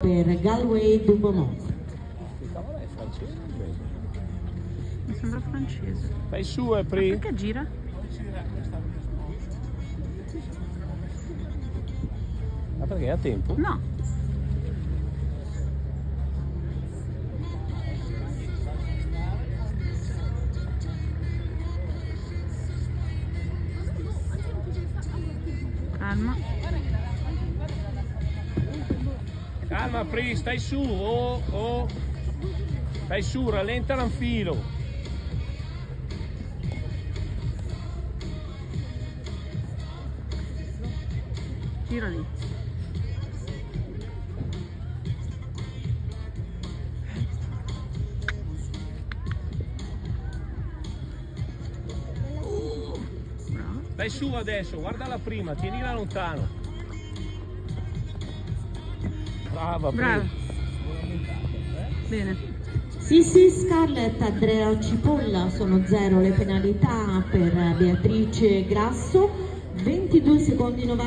per Galway Dubomont. Che cavolo è francese o inglese? Mi sembra francese. Fai su, eh, Pri. Perché gira? Ma perché ha tempo? No. Calma. Calma, Pri, stai su. Oh, oh. Stai su, rallenta l'anfilo. Gira lì. Stai su adesso, guarda la prima, tienila lontano. Brava, Pri. Bravo. Bene. Sissi Scarlett Andrea Cipolla sono zero le penalità per Beatrice Grasso, 22 secondi 90.